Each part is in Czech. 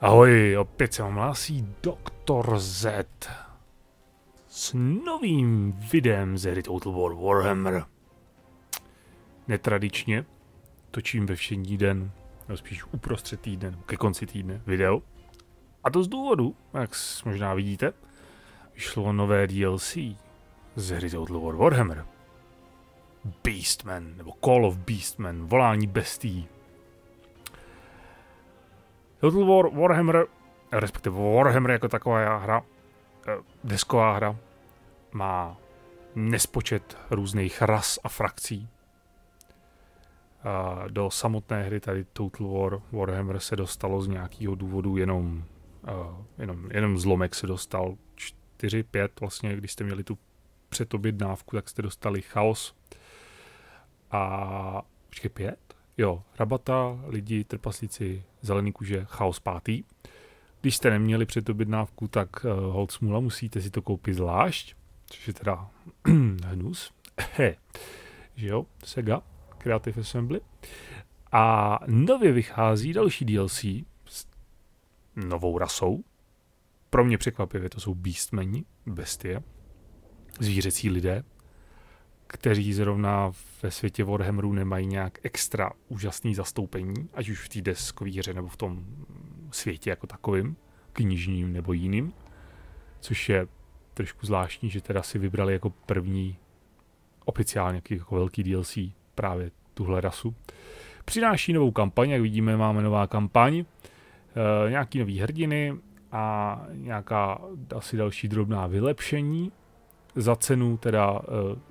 Ahoj, opět se vám hlásí Dr. Z s novým videem ze hry Total War Warhammer. Netradičně točím ve všední den, nebo spíš uprostřed týdne, ke konci týdne video. A to z důvodu, jak možná vidíte, vyšlo nové DLC z hry Total War Warhammer. Beastman, nebo Call of Beastman, volání bestí. Total War, Warhammer, respektive Warhammer jako taková hra, eh, desková hra, má nespočet různých ras a frakcí. A do samotné hry tady Total War Warhammer se dostalo z nějakého důvodu jenom, uh, jenom, jenom zlomek se dostal, 4-5 vlastně, když jste měli tu předobjednávku, tak jste dostali chaos. A počkej, 5? Jo, rabata, lidi, trpaslíci, zelený kůže, chaos pátý. Když jste neměli předobjednávku, tak uh, hold smula, musíte si to koupit zvlášť, což je teda hnus. že jo, Sega, Creative Assembly. A nově vychází další DLC s novou rasou. Pro mě překvapivě to jsou Beastmeni, bestie, zvířecí lidé, kteří zrovna ve světě Warhammeru nemají nějak extra úžasný zastoupení, ať už v té deskové hře nebo v tom světě jako takovým, knižním nebo jiným, což je trošku zvláštní, že teda si vybrali jako první oficiálně jako velký DLC právě tuhle rasu. Přináší novou kampaň, jak vidíme, máme nová kampaň, e, nějaký nový hrdiny a nějaká asi další drobná vylepšení za cenu teda uh,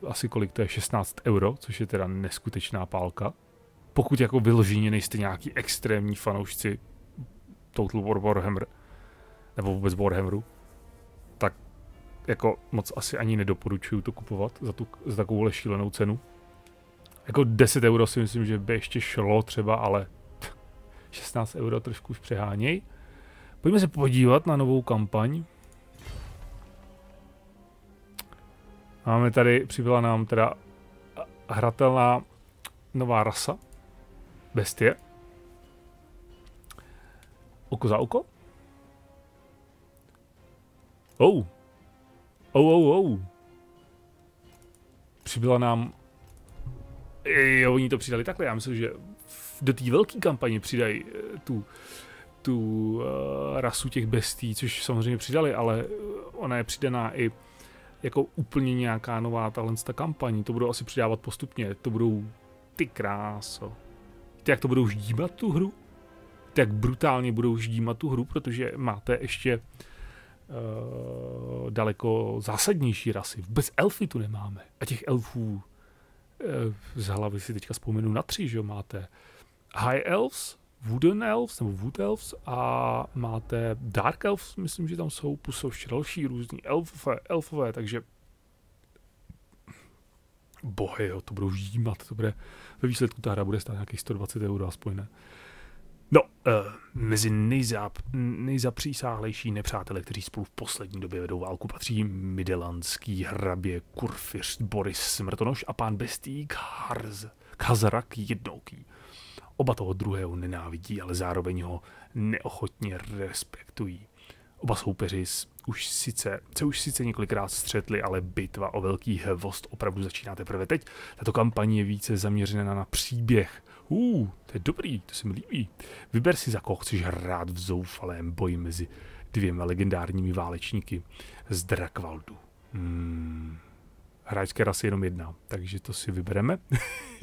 asi kolik to je, 16 euro, což je teda neskutečná pálka. Pokud jako vyloženě nejste nějaký extrémní fanoušci Total War Warhammer, nebo vůbec Warhammeru, tak jako moc asi ani nedoporučuju to kupovat za, tu, za takovou šílenou cenu. Jako 10 euro si myslím, že by ještě šlo třeba, ale 16 euro trošku už přeháněj. Pojďme se podívat na novou kampaň. Máme tady, přibyla nám teda hratelná nová rasa. Bestie. Oko za oko. Oh. Oh, oh, oh. Přibyla nám... Jo, oni to přidali takhle. Já myslím, že do té velké kampaně přidají eh, tu, tu uh, rasu těch bestí, což samozřejmě přidali, ale ona je přidaná i jako úplně nějaká nová tahle kampaní. To budou asi přidávat postupně. To budou ty kráso. Ty jak to budou ždímat tu hru? Ty jak brutálně budou ždímat tu hru, protože máte ještě uh, daleko zásadnější rasy. Vůbec elfy tu nemáme. A těch elfů uh, z hlavy si teďka vzpomenu na tři, že jo, máte High Elves, Wooden Elves nebo Wood Elves a máte Dark Elves, myslím, že tam jsou, plus jsou ještě další různý elfové, elfové, takže bohy, jo, to budou žímat, to bude, ve výsledku ta hra bude stát nějakých 120 euro aspoň ne. No, uh, mezi nejzap, nejzapřísáhlejší nepřátele, kteří spolu v poslední době vedou válku, patří midelandský hrabě Kurfürst Boris Smrtonoš a pán Bestík Harz, Kazrak Jednouký. Oba toho druhého nenávidí, ale zároveň ho neochotně respektují. Oba soupeři už sice, se už sice několikrát střetli, ale bitva o velký hvost opravdu začíná teprve teď. Tato kampaně je více zaměřená na příběh. Uh, to je dobrý, to se mi líbí. Vyber si, za koho chceš hrát v zoufalém boji mezi dvěma legendárními válečníky z Drakvaldu. Hmm hráčské rasy jenom jedna, takže to si vybereme.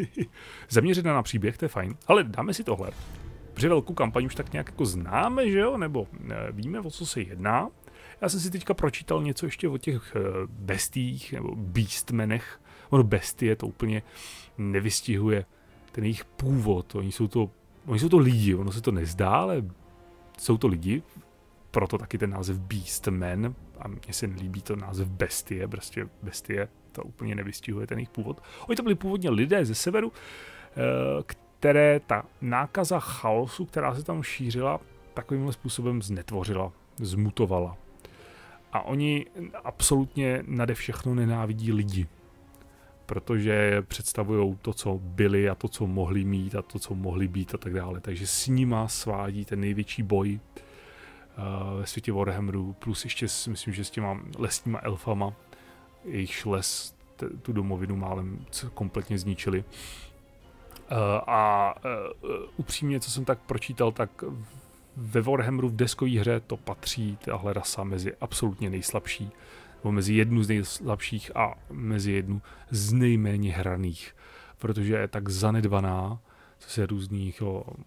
Zaměřená na příběh, to je fajn, ale dáme si tohle. Protože velkou kampaň už tak nějak jako známe, že jo, nebo ne, eh, víme, o co se jedná. Já jsem si teďka pročítal něco ještě o těch eh, bestích, nebo beastmenech. Ono bestie to úplně nevystihuje ten jejich původ. Oni jsou to, oni jsou to lidi, ono se to nezdá, ale jsou to lidi, proto taky ten název Beastman a mně se nelíbí to název Bestie, prostě Bestie to úplně nevystihuje ten jejich původ. Oni to byli původně lidé ze severu, eh, které ta nákaza chaosu, která se tam šířila, takovýmhle způsobem znetvořila, zmutovala. A oni absolutně nade všechno nenávidí lidi, protože představují to, co byli a to, co mohli mít a to, co mohli být a tak dále. Takže s nima svádí ten největší boj ve světě Warhammeru, plus ještě s, myslím, že s těma lesníma elfama, jejich les tu domovinu málem kompletně zničili. Uh, a uh, upřímně, co jsem tak pročítal, tak ve Warhammeru v deskové hře to patří tahle rasa mezi absolutně nejslabší, nebo mezi jednu z nejslabších a mezi jednu z nejméně hraných, protože je tak zanedbaná, co se různých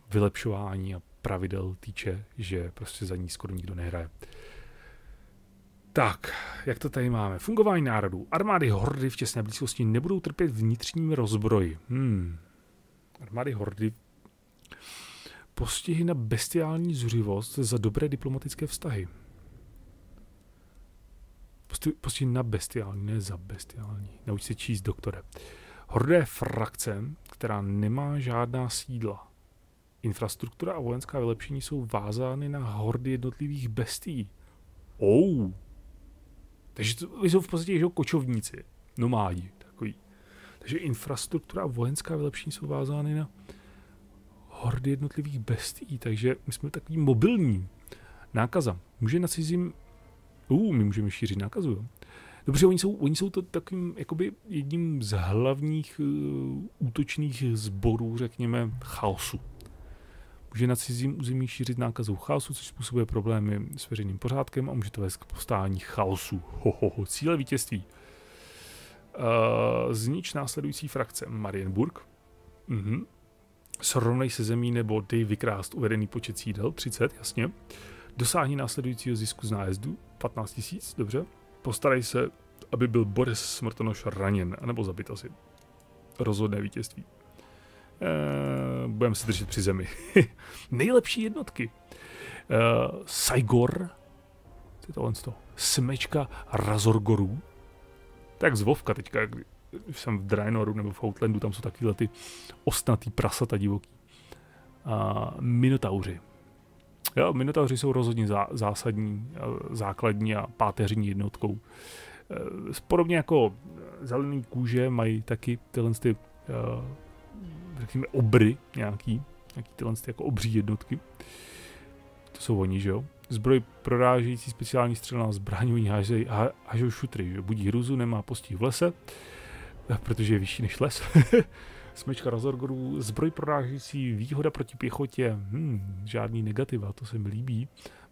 vylepšování a pravidel týče, že prostě za ní skoro nikdo nehraje. Tak, jak to tady máme? Fungování národů. Armády hordy v těsné blízkosti nebudou trpět vnitřním rozbroji. Hmm. Armády hordy postihy na bestiální zuřivost za dobré diplomatické vztahy. Postihy na bestiální, ne za bestiální. Nauč se číst, doktore. Horda je frakce, která nemá žádná sídla. Infrastruktura a vojenská vylepšení jsou vázány na hordy jednotlivých bestií. Oh. Takže to jsou v podstatě že kočovníci, nomádi, takový. Takže infrastruktura a vojenská vylepšení jsou vázány na hordy jednotlivých bestií, takže my jsme takový mobilní. Nákaza. Může na cizím... Uh, my můžeme šířit nákazu, jo. Dobře, oni jsou, oni jsou to takovým jakoby jedním z hlavních uh, útočných sborů, řekněme, chaosu. Může na cizím území šířit nákazu chaosu, což způsobuje problémy s veřejným pořádkem a může to vést k povstání chaosu. Ho, ho, ho. Cíle vítězství. Uh, znič následující frakce. Marienburg. Mhm. Srovnej se zemí nebo dej vykrást uvedený počet sídel, 30, jasně. Dosáhni následujícího zisku z nájezdu, 15 tisíc, dobře. Postarej se, aby byl Boris Smrtonoš raněn, anebo zabit asi. Rozhodné vítězství. Uh, budeme se držet při zemi. Nejlepší jednotky. Uh, Saigor, to je tohle z toho. Smečka Razorgorů. Tak z Vovka teďka, jak jsem v Draenoru nebo v Outlandu, tam jsou takovýhle ty ostnatý prasata divoký. A Minotauři. Jo, Minotauři jsou rozhodně zá, zásadní, základní a páteřní jednotkou. Podobně jako zelený kůže mají taky tyhle ty řekněme, obry nějaký, nějaký tyhle jako obří jednotky. To jsou oni, že jo? Zbroj prorážející speciální střelná zbraň, oni hážou šutry, že budí hruzu, nemá postih v lese, protože je vyšší než les. Smečka Razorgorů, zbroj prorážející výhoda proti pěchotě, hmm, žádný negativa, to se mi líbí.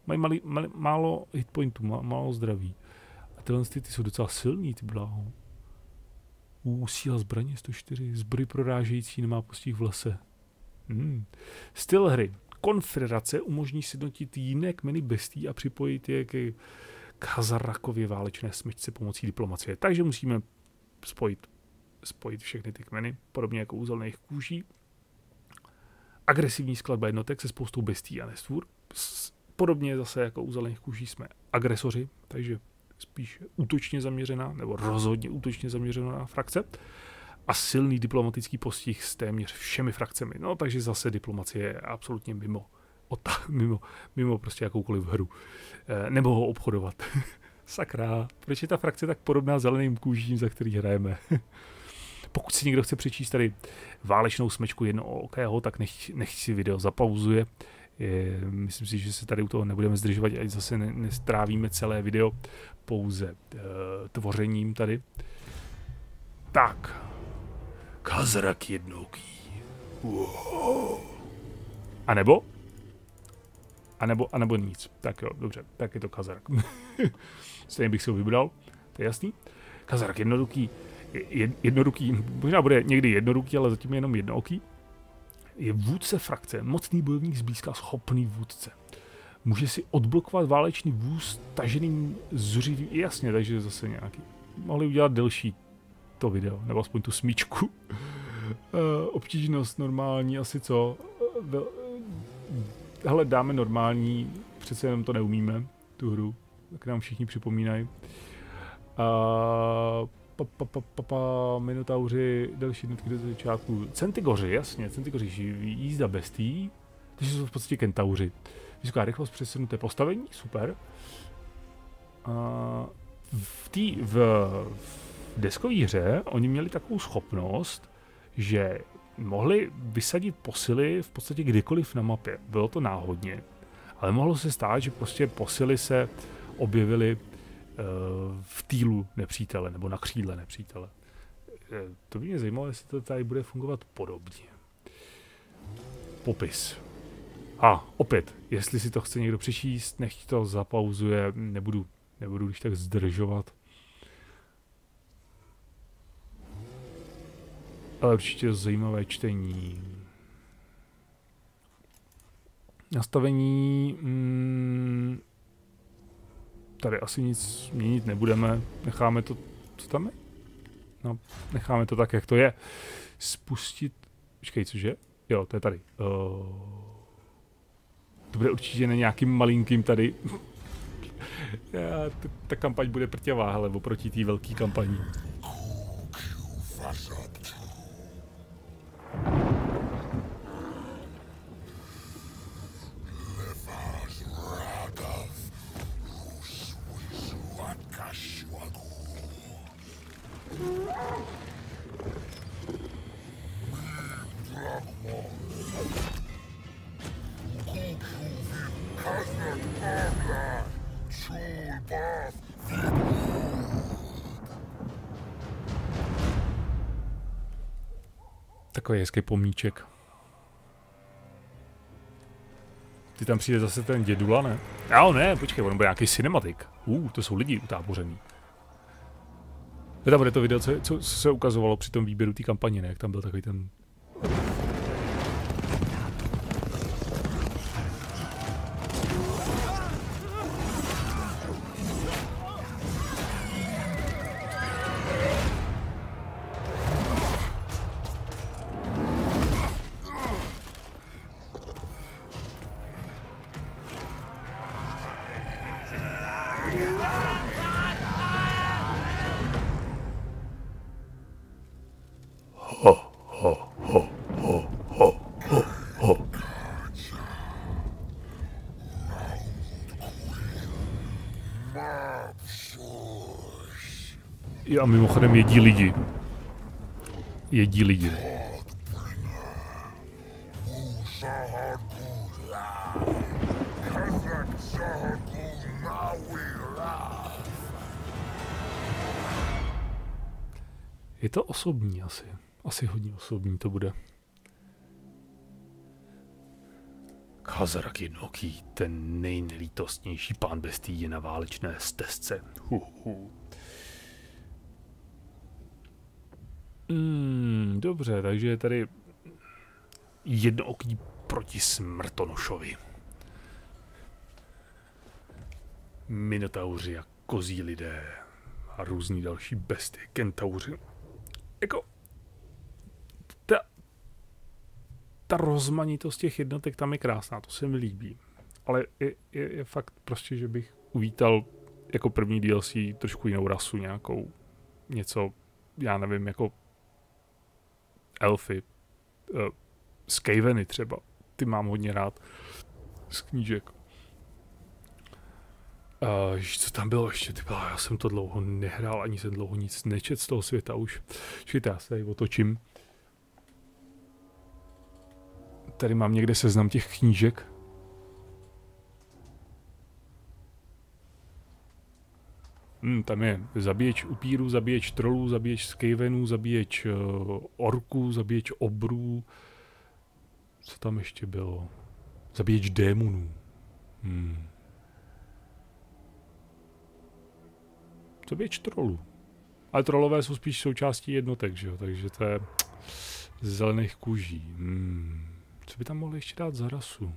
Mají malý, malý, málo hitpointů, málo zdraví. A tyhle ty, ty jsou docela silný, ty bláho. U síla zbraně 104, zbroj prorážející nemá postih v lese. Hmm. Styl hry. Konfederace umožní sjednotit jiné kmeny bestí a připojit je k Hazarakově válečné smyčce pomocí diplomacie. Takže musíme spojit, spojit všechny ty kmeny, podobně jako u zelených kůží. Agresivní skladba jednotek se spoustou bestí a nestvůr. Podobně zase jako u zelených kůží jsme agresoři, takže spíš útočně zaměřená, nebo rozhodně útočně zaměřená frakce a silný diplomatický postih s téměř všemi frakcemi. No, takže zase diplomacie je absolutně mimo, ota, mimo, mimo prostě jakoukoliv hru. E, nebo ho obchodovat. Sakra, proč je ta frakce tak podobná zeleným kůžím, za který hrajeme? Pokud si někdo chce přečíst tady válečnou smečku jedno okého, tak nech, nech si video zapauzuje. Je, myslím si, že se tady u toho nebudeme zdržovat, ať zase ne, nestrávíme celé video pouze uh, tvořením tady. Tak. Kazrak jednoký. Wow. A nebo? A nebo, a nebo nic. Tak jo, dobře, tak je to Kazrak. Stejně bych si ho vybral, to je jasný. Kazrak jednoduchý, jednoruký, možná bude někdy jednoruký, ale zatím je jenom jednooký. Je vůdce frakce, mocný bojovník zblízka, schopný vůdce může si odblokovat válečný vůz taženým zuřivým, jasně, takže zase nějaký. Mohli udělat delší to video, nebo aspoň tu smíčku. Eh, obtížnost normální, asi co. Eh, hele, dáme normální, přece jenom to neumíme, tu hru, tak nám všichni připomínají. A pa, pa, pa, pa, pa, Minotauři, další jednotky do začátku. Centigoři, jasně, Centigoři, jízda bestí, takže jsou v podstatě kentauři. Vysoká rychlost, přesunuté postavení, super. A v té v, v deskové hře oni měli takovou schopnost, že mohli vysadit posily v podstatě kdykoliv na mapě. Bylo to náhodně. Ale mohlo se stát, že prostě posily se objevily v týlu nepřítele nebo na křídle nepřítele. To by mě zajímalo, jestli to tady bude fungovat podobně. Popis. A opět, jestli si to chce někdo přečíst, nechť to zapauzuje, nebudu, nebudu když tak zdržovat. Ale určitě zajímavé čtení. Nastavení... Mm, tady asi nic měnit nebudeme. Necháme to... Co tam je? No, necháme to tak, jak to je. Spustit... Počkej, cože? Jo, to je tady. Uh, to bude určitě na nějakým malinkým tady. Ta kampaň bude prťavá, hele, oproti té velké kampani. Hezký pomníček. Ty tam přijde zase ten dědula, ne? Jo, ne, počkej, on bude nějaký cinematik. Uh, to jsou lidi utábořený. Teda bude to video, co, co se ukazovalo při tom výběru té kampaně, ne? Jak tam byl takový ten mimochodem jedí lidi. Jedí lidi. Je to osobní asi. Asi hodně osobní to bude. Kazarak jednoký, ten nejnelítostnější pán bestí je na válečné stezce. Hu, hu. Hmm, dobře, takže je tady jednooký proti smrtonošovi. Minotauři a kozí lidé a různí další besty, kentauři. Jako ta, ta rozmanitost těch jednotek tam je krásná, to se mi líbí. Ale je, je, je fakt prostě, že bych uvítal jako první DLC trošku jinou rasu, nějakou něco, já nevím, jako elfy, uh, skaveny třeba, ty mám hodně rád z knížek. Uh, co tam bylo ještě, ty byla, já jsem to dlouho nehrál, ani jsem dlouho nic nečet z toho světa už. Čekajte, já se tady otočím. Tady mám někde seznam těch knížek. Hmm, tam je zabíječ upírů, zabíječ trolů, zabíječ skavenů, zabíječ uh, orků, zabíječ obrů. Co tam ještě bylo? Zabíječ démonů. Hmm. Zabíječ trolů. Ale trolové jsou spíš součástí jednotek, že jo? Takže to je z zelených kůží. Hmm. Co by tam mohli ještě dát za rasu?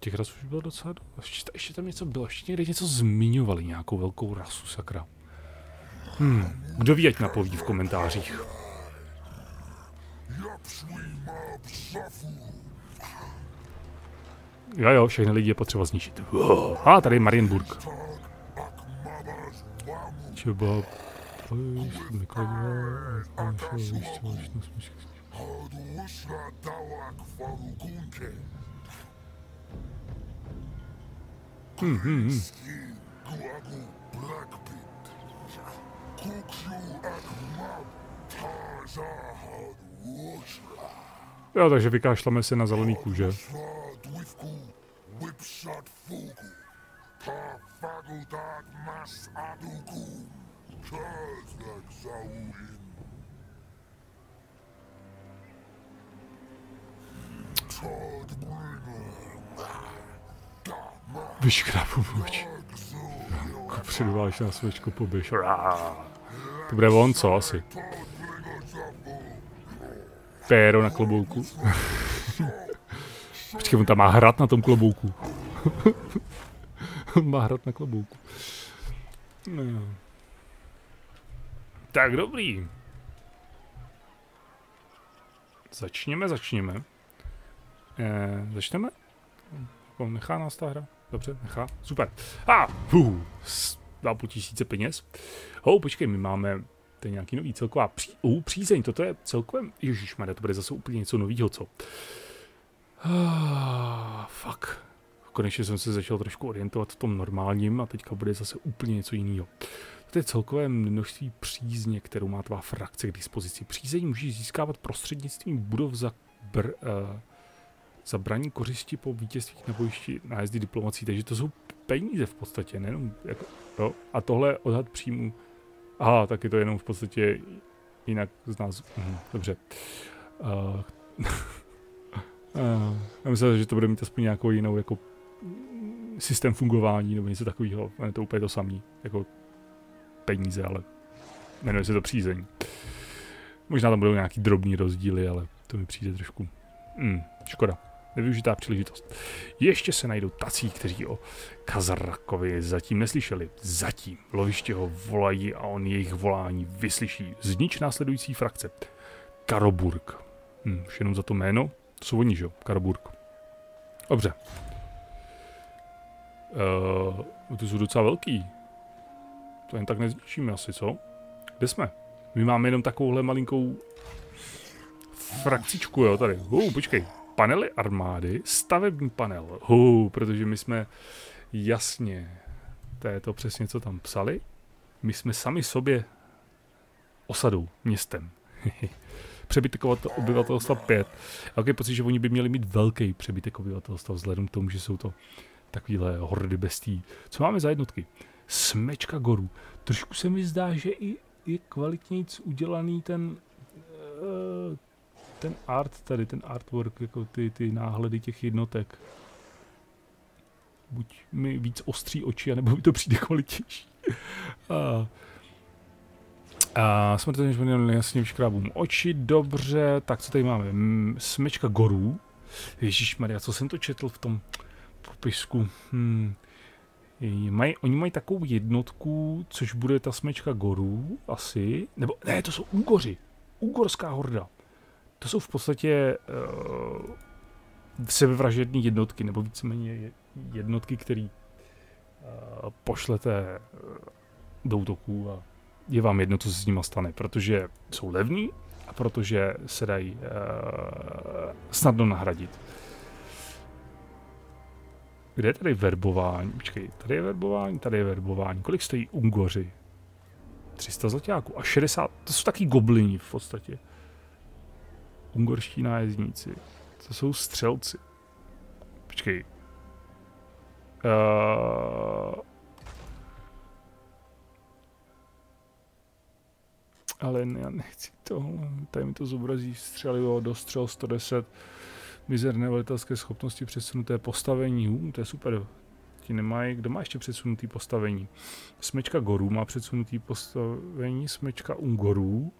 Těch ras už bylo docela Ještě, ještě tam něco bylo, ještě někde něco zmiňovali, nějakou velkou rasu, sakra. Hmm, kdo ví, ať napoví v komentářích. Jo, jo, všechny lidi je potřeba zničit. A tady je Marienburg. Třeba... Jo, takže vykášleme se na zelený kůže. Whipshot Fugu. Vyškrabu buď. Kupředu váleš na svečku poběž. To bude on, co asi? Péro na klobouku. Počkej, on tam má hrad na tom klobouku. má hrad na klobouku. No. Tak dobrý. Začněme, začněme. Eh, začneme? Jako nechá nás ta hra? Dobře, nechá. Super. A, ah, uh, dá po tisíce peněz. Hou, počkej, my máme to je nějaký nový celková pří, uh, přízeň, toto je celkově, ježišmarja, to bude zase úplně něco nového, co? Ah, fuck. Konečně jsem se začal trošku orientovat v tom normálním a teďka bude zase úplně něco jiného. To je celkové množství přízně, kterou má tvá frakce k dispozici. Přízeň můžeš získávat prostřednictvím budov za br, uh, zabraní kořisti po vítězstvích na bojišti nájezdy diplomací, takže to jsou peníze v podstatě, nejenom jako, jo. A tohle odhad příjmu. Aha, tak je to jenom v podstatě jinak z nás. Mhm, dobře. Uh, uh, já myslím, že to bude mít aspoň nějakou jinou jako systém fungování nebo něco takového. Je to úplně to samé, jako peníze, ale jmenuje se to přízeň. Možná tam budou nějaký drobný rozdíly, ale to mi přijde trošku... Hmm, škoda nevyužitá příležitost. Ještě se najdou tací, kteří o Kazrakovi zatím neslyšeli. Zatím loviště ho volají a on jejich volání vyslyší. Znič následující frakce. Karoburg. Hm, už jenom za to jméno. To jsou oni, že jo? Karoburg. Dobře. Uh, to jsou docela velký. To jen tak nezničíme asi, co? Kde jsme? My máme jenom takovouhle malinkou frakcičku, jo, tady. Uh, počkej panely armády, stavební panel. Hů, protože my jsme jasně, to je to přesně, co tam psali, my jsme sami sobě osadou, městem. přebytek obyvatelstva 5. A je pocit, že oni by měli mít velký přebytek obyvatelstva vzhledem k tomu, že jsou to takovýhle hordy bestí. Co máme za jednotky? Smečka gorů. Trošku se mi zdá, že i je kvalitnějc udělaný ten uh, ten art tady, ten artwork, jako ty, ty náhledy těch jednotek. Buď mi víc ostří oči, anebo mi to přijde kvalitější. a, a smrtelně jasně vyškrábům oči, dobře, tak co tady máme? Smečka gorů. Ježíš Maria, co jsem to četl v tom popisku? Hmm. Maj, oni mají takovou jednotku, což bude ta smečka gorů, asi. Nebo ne, to jsou úgoři. Úgorská horda. To jsou v podstatě uh, sebevražedné jednotky, nebo víceméně jednotky, které uh, pošlete uh, do útoků a je vám jedno, co se s nimi stane, protože jsou levní a protože se dají uh, snadno nahradit. Kde je tady verbování? Počkej, tady je verbování, tady je verbování. Kolik stojí Ungoři? 300 zlatáků a 60, to jsou taky goblini v podstatě ungorští nájezdníci. To jsou střelci. Počkej. Uh, ale já nechci to. Tady mi to zobrazí střelivo, dostřel 110, mizerné velitelské schopnosti, přesunuté postavení, uh, to je super. Ti nemají, kdo má ještě přesunutý postavení? Smečka Gorů má přesunutý postavení, smečka Ungorů,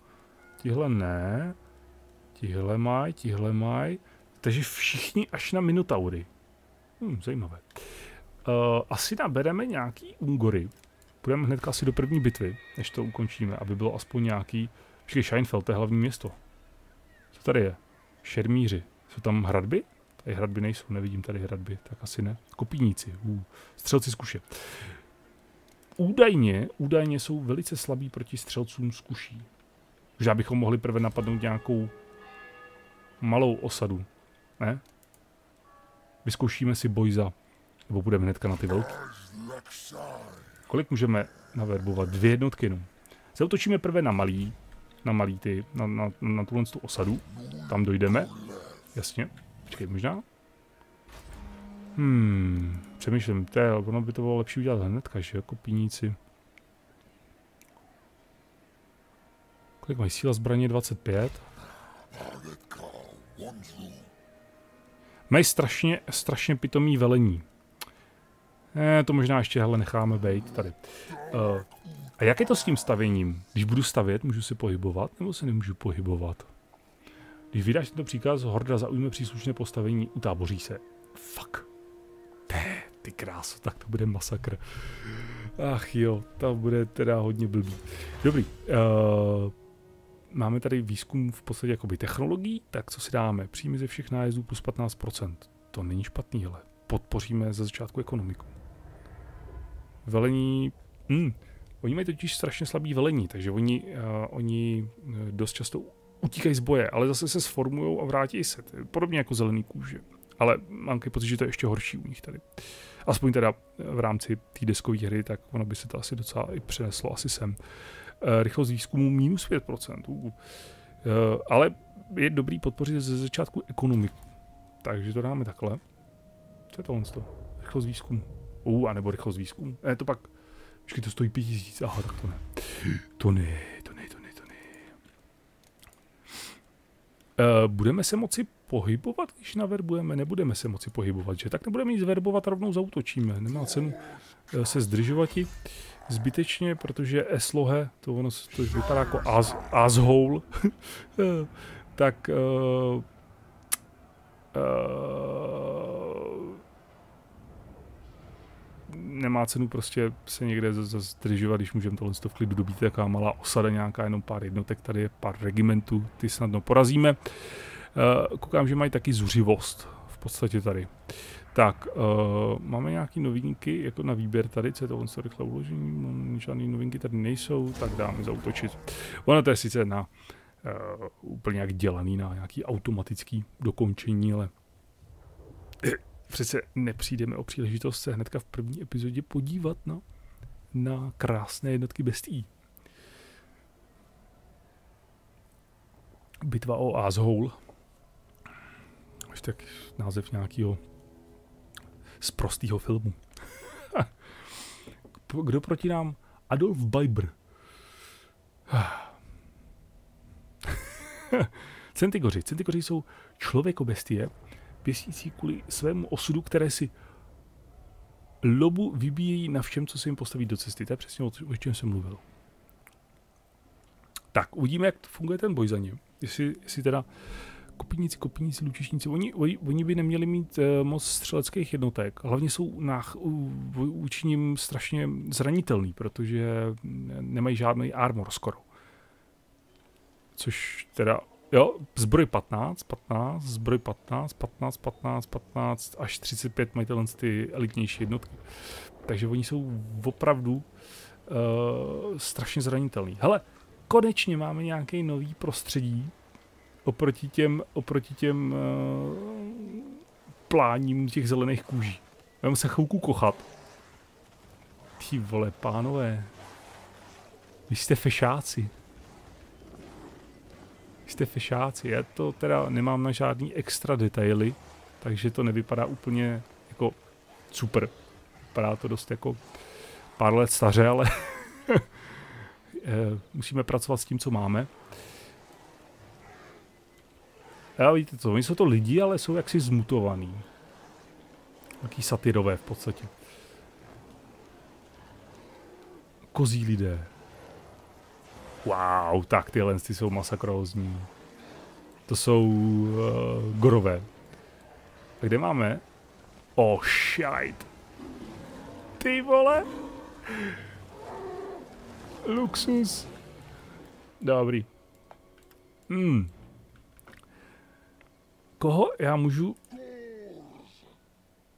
tihle ne, tihle mají, tihle mají. Takže všichni až na Minotaury. Hm, zajímavé. Uh, asi nabereme nějaký Ungory. Půjdeme hned asi do první bitvy, než to ukončíme, aby bylo aspoň nějaký... Počkej, Scheinfeld, to je hlavní město. Co tady je? Šermíři. Jsou tam hradby? Tady hradby nejsou, nevidím tady hradby, tak asi ne. Kopíníci, uh, střelci z kuše. Údajně, údajně jsou velice slabí proti střelcům z kuší. Že bychom mohli prvé napadnout nějakou malou osadu, ne? Vyzkoušíme si boj za, nebo budeme hnedka na ty velké. Kolik můžeme naverbovat? Dvě jednotky, no. Zautočíme prvé na malý, na malý ty, na, na, na tuhle tu osadu. Tam dojdeme. Jasně. Počkej, možná? Hmm. přemýšlím, to je, ono by to bylo lepší udělat hnedka, že jako píníci. Kolik mají síla zbraně? 25. Mají strašně, strašně pitomý velení. Eh, to možná ještě hele necháme být tady. Uh, a jak je to s tím stavěním? Když budu stavět, můžu se pohybovat nebo se nemůžu pohybovat? Když vydáš tento příkaz, horda zaujme příslušné postavení, utáboří se. Fuck. Té, ty kráso, tak to bude masakr. Ach jo, to bude teda hodně blbý. Dobrý. Uh, máme tady výzkum v podstatě jakoby technologií, tak co si dáme? Příjmy ze všech nájezdů plus 15%. To není špatný, hele. Podpoříme ze začátku ekonomiku. Velení... Hmm. Oni mají totiž strašně slabý velení, takže oni, uh, oni eh, dost často utíkají z boje, ale zase se sformují a vrátí se. Podobně jako zelený kůže. Ale mám pocit, že to je ještě horší u nich tady. Aspoň teda v rámci té deskové hry, tak ono by se to asi docela i přeneslo asi sem. Uh, rychlost výzkumu minus 5%. Uh. Uh, ale je dobrý podpořit ze začátku ekonomiku. Takže to dáme takhle. Co je tohle? Rychlost výzkumu. Uh, anebo rychlost výzkumu. Ne, to pak... Počkej, to stojí 5000. Aha, tak to ne. To ne, to ne, to ne, to ne. Uh, budeme se moci pohybovat, když naverbujeme? Nebudeme se moci pohybovat, že? Tak nebudeme nic verbovat, rovnou zautočíme. Nemá cenu se zdržovati zbytečně, protože eslohe, to ono to vypadá jako as, asshole, tak uh, uh, nemá cenu prostě se někde zdržovat, když můžeme tohle v klidu dobít, taková malá osada, nějaká jenom pár jednotek, tady je pár regimentů, ty snadno porazíme. Uh, koukám, že mají taky zuřivost v podstatě tady. Tak, uh, máme nějaký novinky jako na výběr tady, co je to on rychle uložení, no, žádné novinky tady nejsou, tak dáme zautočit. Ono to je sice na uh, úplně jak dělaný na nějaký automatický dokončení, ale přece nepřijdeme o příležitost se hnedka v první epizodě podívat na, na krásné jednotky bestí. Bitva o Asshole. Až tak název nějakého z prostého filmu. Kdo proti nám? Adolf Beiber. Centigoři. Centigoři jsou člověkobestie, pěstící kvůli svému osudu, které si lobu vybíjejí na všem, co se jim postaví do cesty. To je přesně o, o čem jsem mluvil. Tak, uvidíme, jak funguje ten boj za ně. Jestli, jestli teda kopíníci, kopíníci, lučišníci, oni, oni, oni by neměli mít uh, moc střeleckých jednotek. Hlavně jsou na, vůči ním strašně zranitelný, protože nemají žádný armor skoro. Což teda Jo, zbroj 15, 15, zbroj 15, 15, 15, 15 až 35 mají tyhle ty elitnější jednotky. Takže oni jsou opravdu uh, strašně zranitelní. Hele, konečně máme nějaký nový prostředí oproti těm, oproti těm uh, pláním těch zelených kůží. Budeme se chvilku kochat. Ty vole, pánové. Vy jste fešáci jste fešáci. Já to teda nemám na žádný extra detaily, takže to nevypadá úplně jako super. Vypadá to dost jako pár let staře, ale eh, musíme pracovat s tím, co máme. Já víte co, oni jsou to lidi, ale jsou jaksi zmutovaný. Taký satyrové v podstatě. Kozí lidé. Wow, tak tyhle ty jsou masakrózní. To jsou uh, gorové. A kde máme? Oh, shit. Ty vole. Luxus. Dobrý. Hmm. Koho já můžu?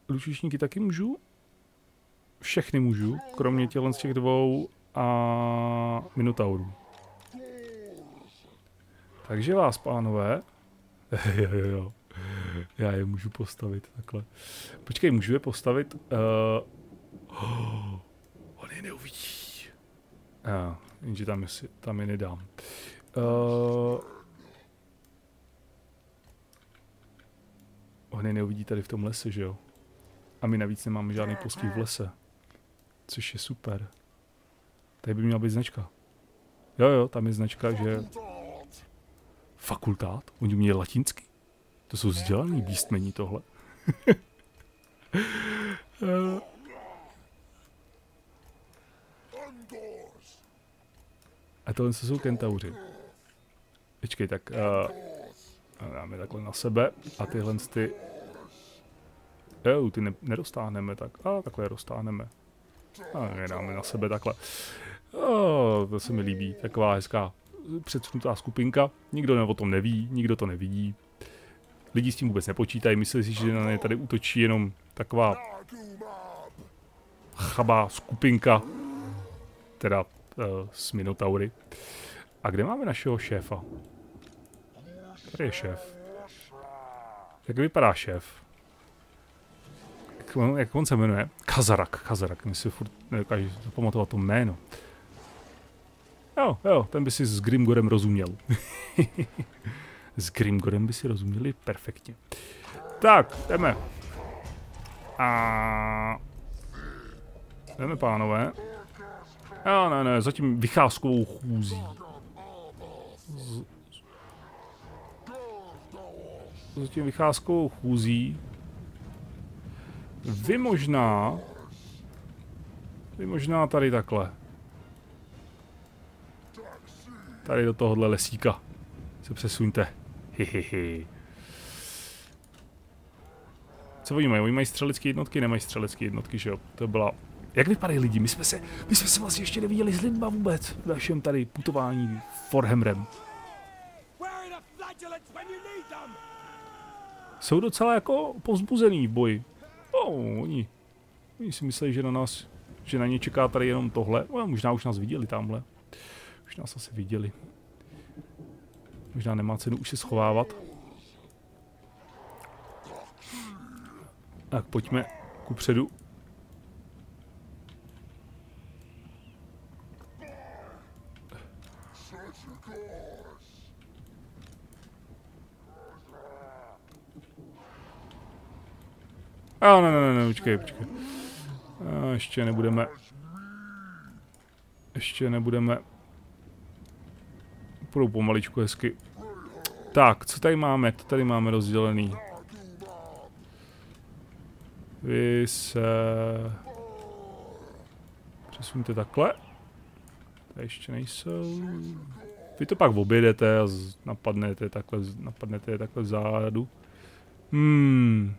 Lučišníky taky můžu? Všechny můžu, kromě tělen z těch dvou a Minotaurů. Takže vás, pánové, jo, jo, jo. Já je můžu postavit takhle. Počkej, můžu je postavit? Uh, oh, on je neuvidí. Uh, jenže tam, tam je nedám. Uh, je neuvidí tady v tom lese, že jo? A my navíc nemáme žádný postih v lese. Což je super. Tady by měla být značka. Jo, jo, tam je značka, že... Fakultát? Oni měli latinsky? To jsou vzdělaný bístmení tohle. A tohle jsou kentauři. Počkej, tak uh, dáme takhle na sebe a tyhle ty... Jo, ty ne, neroztáhneme tak. A takhle je roztáhneme. A dáme na sebe takhle. O, to se mi líbí, taková hezká předsunutá skupinka. Nikdo o tom neví, nikdo to nevidí. Lidi s tím vůbec nepočítají, myslí si, že na ně tady útočí jenom taková chabá skupinka, teda uh, s Minotaury. A kde máme našeho šéfa? Tady je šéf. Jak vypadá šéf? Jak on, jak on se jmenuje? Kazarak, Kazarak, mi si furt nedokážu zapamatovat to jméno. Jo, jo, ten by si s Grimgorem rozuměl. s Grimgorem by si rozuměli perfektně. Tak, jdeme. A... Jdeme, pánové. Jo, ne, ne, zatím vycházkovou chůzí. Z... Zatím vycházkovou chůzí. Vy možná... Vy možná tady takhle. Tady do tohohle lesíka se přesuňte. Hihihi. Co oni mají? Oni mají střelecké jednotky, nemají střelecké jednotky, že jo? To byla... Jak vypadají lidi? My jsme se, my jsme se vlastně ještě neviděli s lidma vůbec v našem tady putování Forhemrem. Jsou docela jako povzbuzený v boji. Oh, oni, oni si myslí, že na nás, že na ně čeká tady jenom tohle. No, možná už nás viděli tamhle. Už nás asi viděli. Možná nemá cenu už se schovávat. Tak pojďme ku předu. A ne, ne, ne, ne, počkej, počkej. A ještě nebudeme. Ještě nebudeme. Půjdou pomaličku hezky. Tak, co tady máme? To tady máme rozdělený. Vy se... Přesuňte takhle. Tady ještě nejsou. Vy to pak objedete a napadnete takhle, napadnete je takhle zádu. Hmm.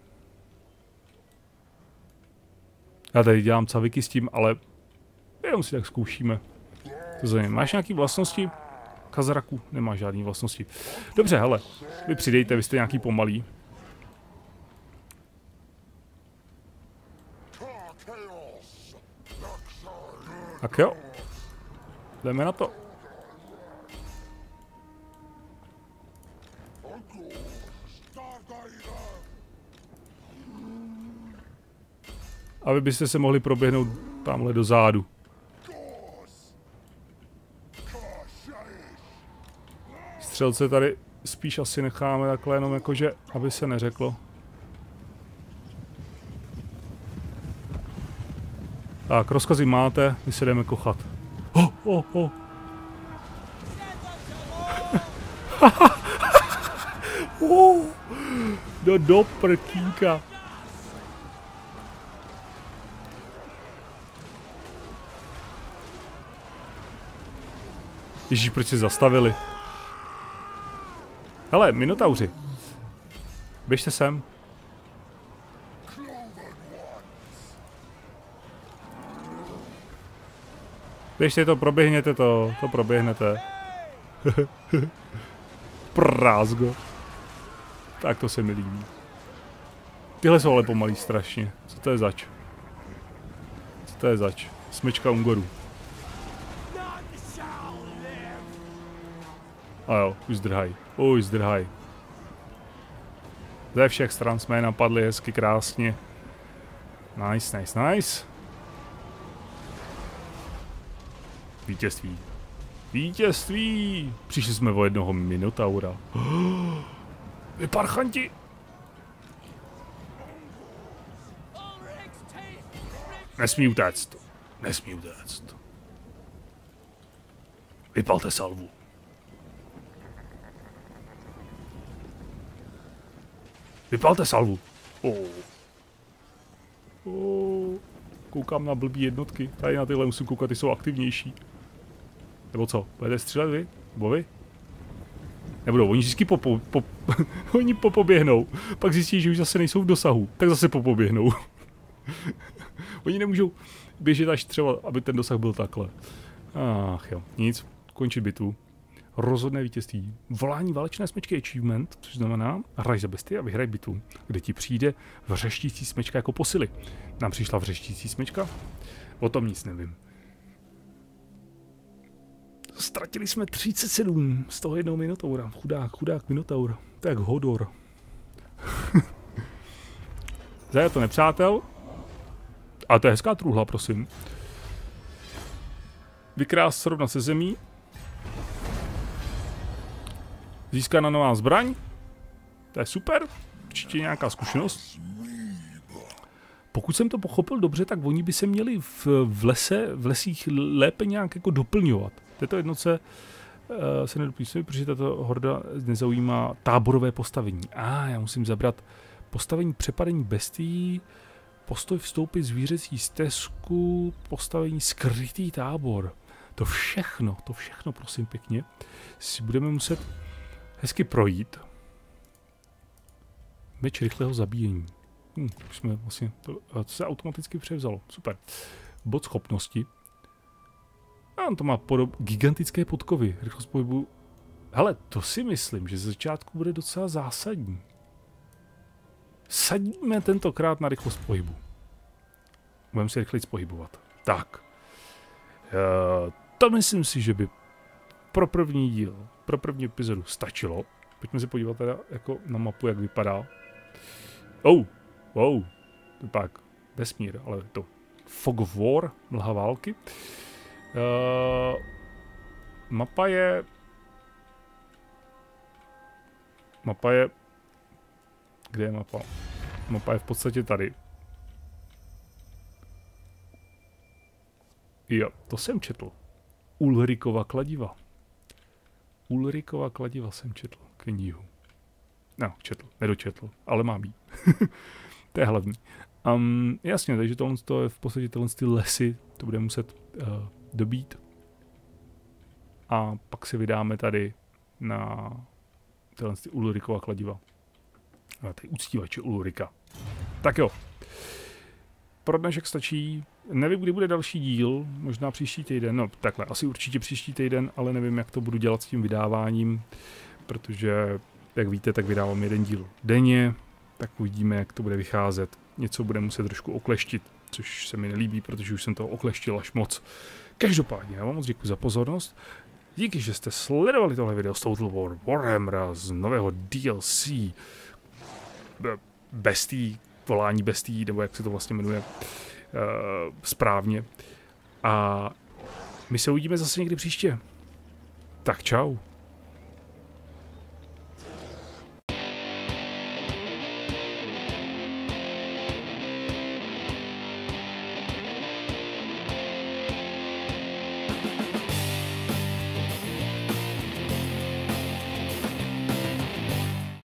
Já tady dělám caviky s tím, ale jenom si tak zkoušíme. To zajímavé. Máš nějaký vlastnosti? Kazaraku nemá žádný vlastnosti. Dobře, hele, vy přidejte, vy jste nějaký pomalý. Tak jo. Jdeme na to. A vy byste se mohli proběhnout tamhle do zádu. Střelce tady spíš asi necháme takhle jenom jakože, aby se neřeklo. Tak, rozkazy máte, my se jdeme kochat. Oh, oh. oh, do, do prkínka. Ježíš, proč se zastavili? Hele, Minotauři. Běžte sem. Běžte to, proběhněte to, to proběhnete. Prázgo. Tak to se mi líbí. Tyhle jsou ale pomalý strašně. Co to je zač? Co to je zač? Smyčka Ungoru. A jo, už zdrhaj. Už zdrhaj. Ze všech stran jsme je napadli hezky krásně. Nice, nice, nice. Vítězství. Vítězství! Přišli jsme o jednoho Minotaura. Vy parchanti! Nesmí utéct. Nesmí utéct. Vypalte salvu. Vypalte salvu. Oh. Oh. Koukám na blbý jednotky. Tady na tyhle musím koukat, ty jsou aktivnější. Nebo co? Budete střílet vy? Nebo vy? Nebudou, oni vždycky popo, po, oni popoběhnou. Pak zjistí, že už zase nejsou v dosahu. Tak zase popoběhnou. oni nemůžou běžet až třeba, aby ten dosah byl takhle. Ach jo, nic. Končit bitvu. Rozhodné vítězství. Volání válečné smečky achievement, což znamená hraj za besty a vyhraj bitvu, kde ti přijde vřeštící smečka jako posily. Nám přišla vřeštící smečka? O tom nic nevím. Ztratili jsme 37 z toho jednou minotaura. Chudák, chudák minotaur. Jak Hodor. Zaje to nepřátel. A to je hezká truhla, prosím. Vykrás srovna se zemí. Získána nová zbraň. To je super. Určitě nějaká zkušenost. Pokud jsem to pochopil dobře, tak oni by se měli v, v lese, v lesích lépe nějak jako doplňovat. Této jednotce uh, se nedopísuje, protože tato horda nezaujímá táborové postavení. A ah, já musím zabrat postavení přepadení bestií, postoj vstoupit zvířecí stezku, postavení skrytý tábor. To všechno, to všechno, prosím pěkně, si budeme muset hezky projít. Meč rychlého zabíjení. Hm, už jsme vlastně, to, se automaticky převzalo, super. Bod schopnosti. A on to má podob, gigantické podkovy, rychlost pohybu. Hele, to si myslím, že ze začátku bude docela zásadní. Sadíme tentokrát na rychlost pohybu. Budeme se rychleji pohybovat. Tak. Uh, to myslím si, že by pro první díl, pro první epizodu stačilo. Pojďme se podívat teda jako na mapu, jak vypadá. Oh, wow, to pak vesmír, ale to Fog of War, mlha války. Uh, mapa je... Mapa je... Kde je mapa? Mapa je v podstatě tady. Jo, to jsem četl. Ulrikova kladiva. Ulrikova kladiva jsem četl knihu. No, četl, nedočetl, ale mám jí. to je hlavní. Um, jasně, takže tohle to je v podstatě tyhle ty lesy, to bude muset uh, dobít. A pak se vydáme tady na tyhle ty Ulrikova kladiva. A ty uctívače Ulrika. Tak jo. Pro dnešek stačí. Nevím, kdy bude další díl, možná příští týden, no takhle, asi určitě příští týden, ale nevím, jak to budu dělat s tím vydáváním, protože, jak víte, tak vydávám jeden díl denně, tak uvidíme, jak to bude vycházet. Něco bude muset trošku okleštit, což se mi nelíbí, protože už jsem toho okleštil až moc. Každopádně, já vám moc děkuji za pozornost. Díky, že jste sledovali tohle video z Total War Warhammer z nového DLC bestí, volání bestí, nebo jak se to vlastně jmenuje správně. A my se uvidíme zase někdy příště. Tak čau.